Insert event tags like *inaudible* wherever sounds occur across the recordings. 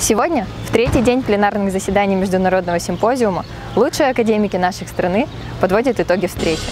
Сегодня, в третий день пленарных заседаний Международного симпозиума, лучшие академики нашей страны подводят итоги встречи.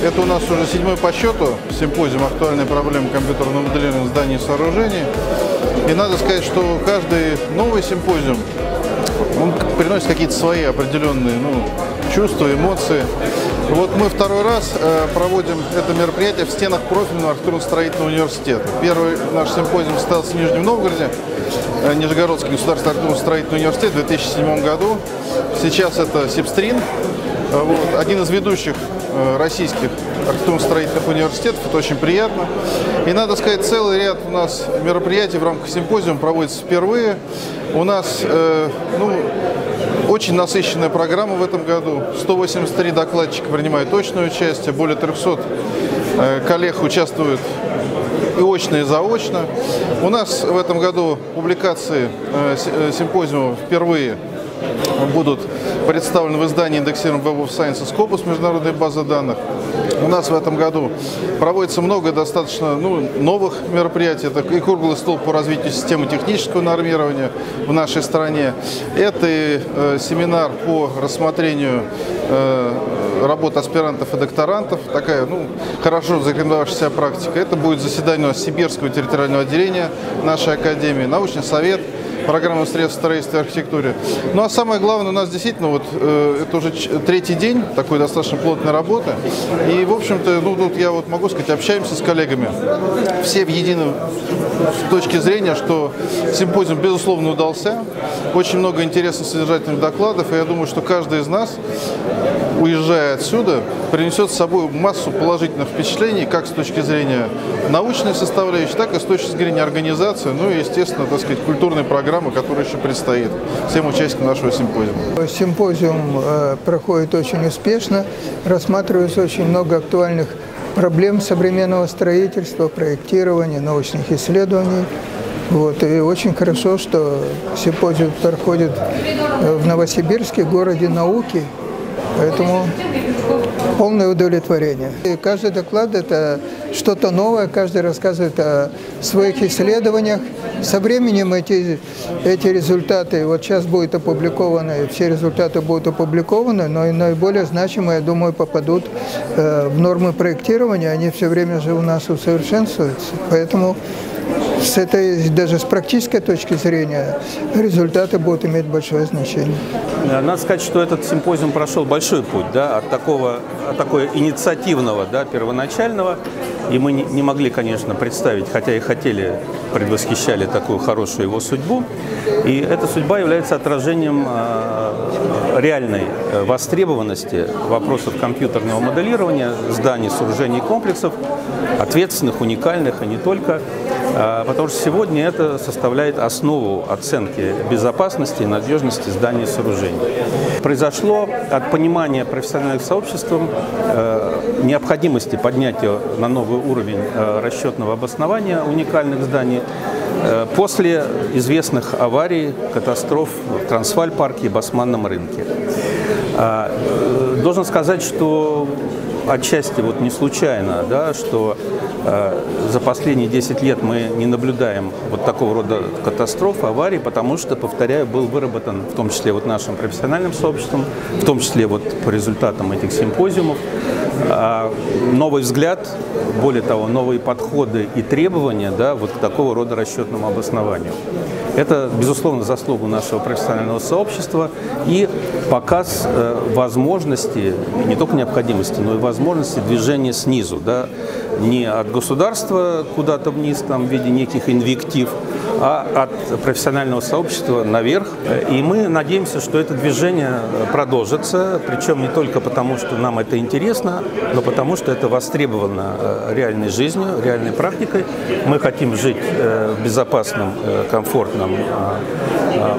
Это у нас уже седьмой по счету симпозиум «Актуальные проблемы компьютерного моделирования зданий и сооружений». И надо сказать, что каждый новый симпозиум, он приносит какие-то свои определенные ну, чувства, эмоции. Вот мы второй раз э, проводим это мероприятие в стенах профильного архитектурно-строительного университета. Первый наш симпозиум состоялся в Нижнем Новгороде, э, Нижегородский государственный архитектурно-строительный университет в 2007 году. Сейчас это Сибстрин, вот, один из ведущих э, российских архитектурно-строительных университетов. Это очень приятно. И надо сказать, целый ряд у нас мероприятий в рамках симпозиума проводится впервые. У нас э, ну, очень насыщенная программа в этом году. 183 докладчика принимают точное участие, более 300 э, коллег участвуют и очно, и заочно. У нас в этом году публикации э, э, симпозиума впервые будут представлены в издании индексируем Web of Science Scopus, международной базы данных. У нас в этом году проводится много достаточно ну, новых мероприятий. Это и круглый стол по развитию системы технического нормирования в нашей стране. Это и э, семинар по рассмотрению э, работ аспирантов и докторантов. Такая ну, хорошо зарекомендовавшаяся практика. Это будет заседание Сибирского территориального отделения нашей академии, научный совет – программы средств строительства и архитектуре. Ну а самое главное, у нас действительно вот э, это уже третий день такой достаточно плотной работы. И, в общем-то, ну тут я вот могу сказать, общаемся с коллегами. Все в едином точке зрения, что симпозиум, безусловно, удался. Очень много интересных содержательных докладов. И я думаю, что каждый из нас, уезжая отсюда, принесет с собой массу положительных впечатлений, как с точки зрения научной составляющей, так и с точки зрения организации, ну и, естественно, так сказать, культурной программы, которая еще предстоит всем участникам нашего симпозиума. Симпозиум э, проходит очень успешно, рассматривается очень много актуальных проблем современного строительства, проектирования, научных исследований. Вот, и очень хорошо, что симпозиум проходит э, в Новосибирске, городе науки, поэтому полное удовлетворение. И каждый доклад – это что-то новое, каждый рассказывает о своих исследованиях. Со временем эти, эти результаты, вот сейчас будут опубликованы, все результаты будут опубликованы, но и наиболее значимые, я думаю, попадут э, в нормы проектирования, они все время же у нас усовершенствуются. Поэтому с этой, даже с практической точки зрения, результаты будут иметь большое значение. Надо сказать, что этот симпозиум прошел большой путь да, от такого от такого инициативного, да, первоначального. И мы не могли, конечно, представить, хотя и хотели, предвосхищали такую хорошую его судьбу. И эта судьба является отражением э, реальной востребованности вопросов компьютерного моделирования зданий, сооружений комплексов, ответственных, уникальных и не только. А, потому что сегодня это составляет основу оценки безопасности и надежности зданий и сооружений. Произошло от понимания профессиональных сообществом э, необходимости поднятия на новый уровень э, расчетного обоснования уникальных зданий э, после известных аварий, катастроф в Трансваль-парке и Басманном рынке. Должен сказать, что отчасти вот не случайно, да, что э, за последние 10 лет мы не наблюдаем вот такого рода катастроф, аварий, потому что, повторяю, был выработан, в том числе вот нашим профессиональным сообществом, в том числе вот по результатам этих симпозиумов, э, новый взгляд, более того, новые подходы и требования да, вот к такого рода расчетному обоснованию. Это, безусловно, заслуга нашего профессионального сообщества и показ э, возможности, не только необходимости, но и возможности движения снизу, да, не от государства куда-то вниз там, в виде неких инвектив, а от профессионального сообщества наверх. И мы надеемся, что это движение продолжится, причем не только потому, что нам это интересно, но потому, что это востребовано э, реальной жизнью, реальной практикой. Мы хотим жить э, в безопасном, э, комфортном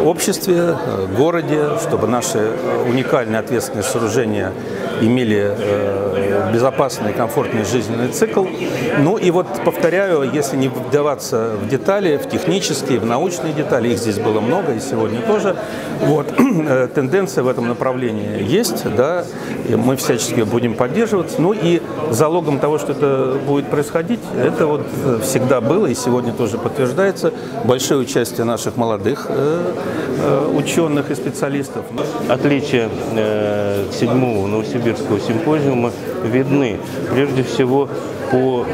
обществе, городе, чтобы наши уникальные ответственные сооружения имели безопасный, комфортный жизненный цикл. Ну и вот повторяю, если не вдаваться в детали, в технические технические, в научные детали. Их здесь было много, и сегодня тоже. Вот. *clears throat* Тенденция в этом направлении есть, да, и мы всячески будем поддерживать. Ну и залогом того, что это будет происходить, это вот всегда было, и сегодня тоже подтверждается, большое участие наших молодых э, э, ученых и специалистов. Отличия э, седьмого Новосибирского симпозиума видны прежде всего по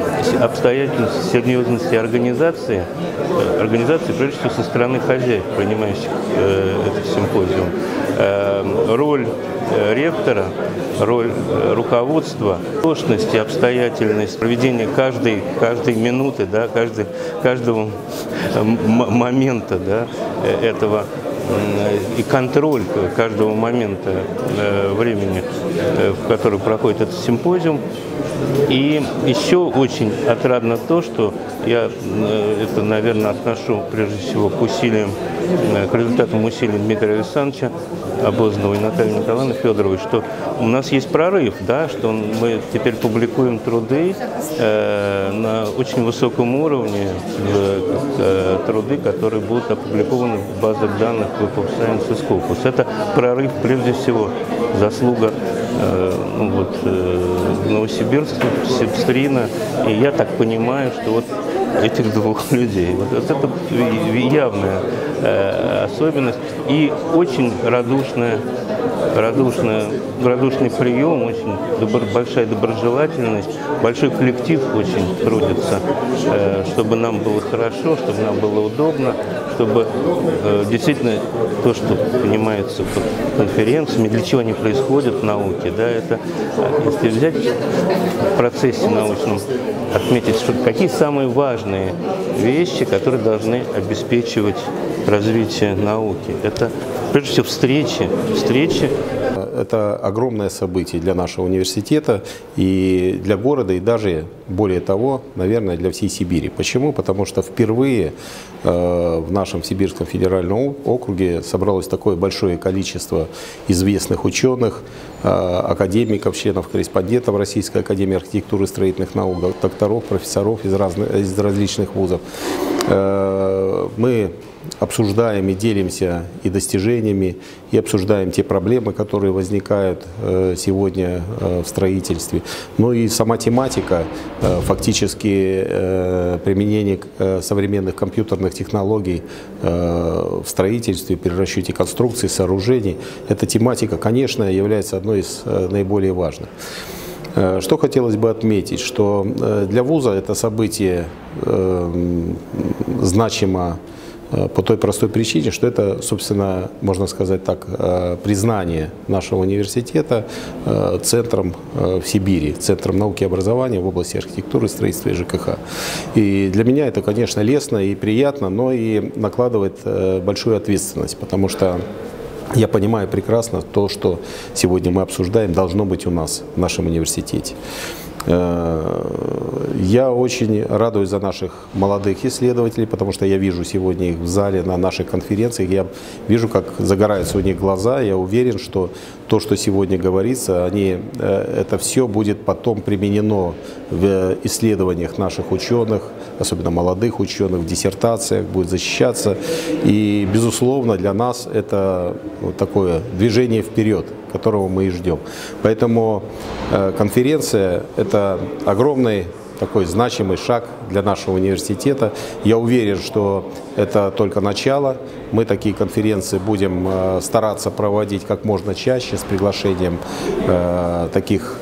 обстоятельствам серьезности организации, э, организации прежде всего со стороны хозяев, принимающих э, этот симпозиум. Э, роль э, ректора, роль э, руководства, сложность и обстоятельность проведения каждой, каждой минуты, да, каждой, каждого м- момента да, э, этого и контроль каждого момента э, времени, э, в который проходит этот симпозиум. И еще очень отрадно то, что я э, это, наверное, отношу прежде всего к усилиям, к результатам усилий Дмитрия Александровича Обознова и Натальи Николаевны Федоровой, что у нас есть прорыв, да, что мы теперь публикуем труды э, на очень высоком уровне, э, труды, которые будут опубликованы в базах данных Web of Science и Scopus. Это прорыв прежде всего, заслуга э, ну, вот, э, Новосибирска, Сибстрина, и я так понимаю, что вот этих двух людей. Вот, вот это явная э, особенность и очень радушная, радушная, радушный прием, очень добр, большая доброжелательность, большой коллектив очень трудится, э, чтобы нам было хорошо, чтобы нам было удобно, чтобы э, действительно то, что понимается под конференциями, для чего они происходят в науке, да, это э, если взять в процессе научном, отметить, что какие самые важные вещи, которые должны обеспечивать развитие науки. Это прежде всего встречи, встречи это огромное событие для нашего университета и для города, и даже, более того, наверное, для всей Сибири. Почему? Потому что впервые э, в нашем Сибирском федеральном округе собралось такое большое количество известных ученых, э, академиков, членов, корреспондентов Российской академии архитектуры и строительных наук, докторов, профессоров из, разных, из различных вузов. Э, мы обсуждаем и делимся и достижениями, и обсуждаем те проблемы, которые возникают э, сегодня э, в строительстве. Ну и сама тематика, э, фактически применение современных компьютерных технологий в строительстве, при расчете конструкций, сооружений, эта тематика, конечно, является одной из наиболее важных. Что хотелось бы отметить, что для вуза это событие значимо Э, по той простой причине, что это, собственно, можно сказать так, э, признание нашего университета э, центром в Сибири, центром науки и образования в области архитектуры, строительства и ЖКХ. И для меня это, конечно, лестно и приятно, но и накладывает большую ответственность, потому что я понимаю прекрасно то, что сегодня мы обсуждаем, должно быть у нас, в нашем университете. Э, я очень радуюсь за наших молодых исследователей, потому что я вижу сегодня их в зале на наших конференциях, я вижу, как загораются у них глаза, я уверен, что то, что сегодня говорится, они, э, это все будет потом применено в исследованиях наших ученых, особенно молодых ученых, в диссертациях, будет защищаться. И, безусловно, для нас это вот такое движение вперед которого мы и ждем. Поэтому э, конференция – это огромный такой значимый шаг для нашего университета. Я уверен, что это только начало. Мы такие конференции будем э, стараться проводить как можно чаще с приглашением э, таких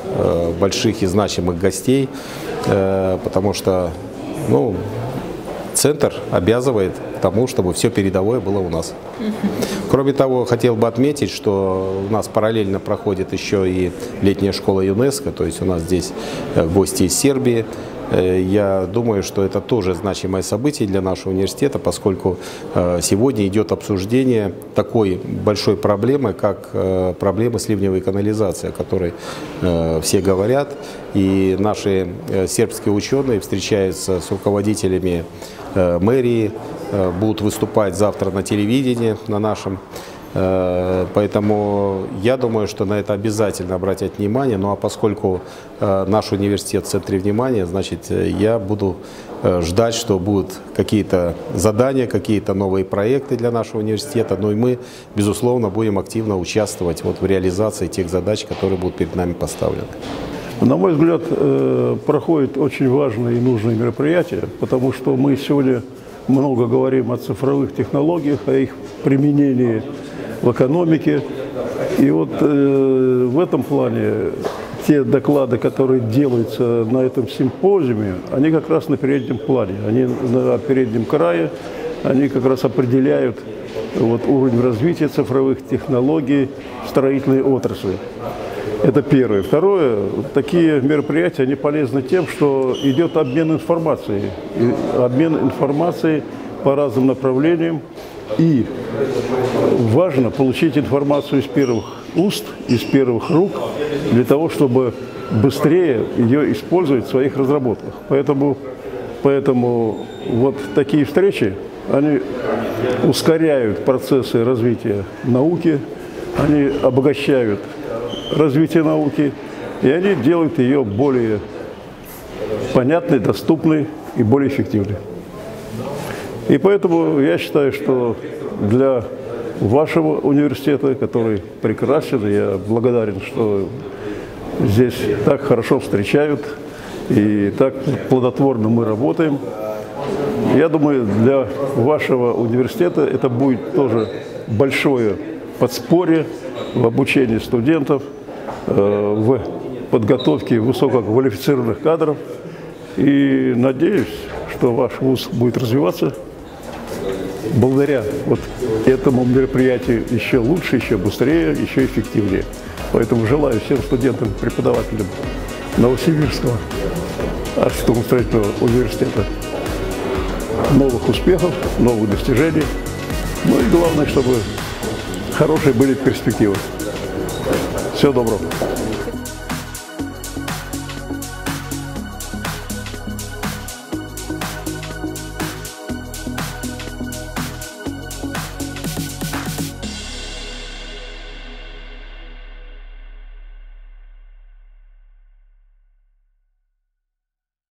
больших и значимых гостей, потому что ну, центр обязывает к тому, чтобы все передовое было у нас. Кроме того, хотел бы отметить, что у нас параллельно проходит еще и летняя школа ЮНЕСКО, то есть у нас здесь э, гости из Сербии, я думаю, что это тоже значимое событие для нашего университета, поскольку э, сегодня идет обсуждение такой большой проблемы, как э, проблема сливневой канализации, о которой все говорят. И наши сербские ученые встречаются с руководителями мэрии, будут выступать завтра на телевидении на нашем. Э, поэтому я думаю, что на это обязательно обратить внимание. Ну а поскольку э, наш университет в центре внимания, значит, э, я буду ждать, что будут какие-то задания, какие-то новые проекты для нашего университета. Но и мы, безусловно, будем активно участвовать вот в реализации тех задач, которые будут перед нами поставлены. На мой взгляд, проходит очень важное и нужное мероприятие, потому что мы сегодня много говорим о цифровых технологиях, о их применении в экономике. И вот э, в этом плане те доклады, которые делаются на этом симпозиуме, они как раз на переднем плане, они на переднем крае, они как раз определяют вот, уровень развития цифровых технологий в строительной отрасли. Это первое. Второе, такие мероприятия, они полезны тем, что идет обмен информацией. Обмен информацией по разным направлениям. И важно получить информацию из первых уст, из первых рук, для того, чтобы быстрее ее использовать в своих разработках. Поэтому, поэтому вот такие встречи, они ускоряют процессы развития науки, они обогащают развития науки, и они делают ее более понятной, доступной и более эффективной. И поэтому я считаю, что для вашего университета, который прекрасен, я благодарен, что здесь так хорошо встречают и так плодотворно мы работаем. Я думаю, для вашего университета это будет тоже большое подспорье в обучении студентов, э, в подготовке высококвалифицированных кадров. И надеюсь, что ваш вуз будет развиваться благодаря вот этому мероприятию еще лучше, еще быстрее, еще эффективнее. Поэтому желаю всем студентам, преподавателям Новосибирского архитектурно-строительного университета новых успехов, новых достижений. Ну и главное, чтобы хорошие были перспективы. Всего доброго.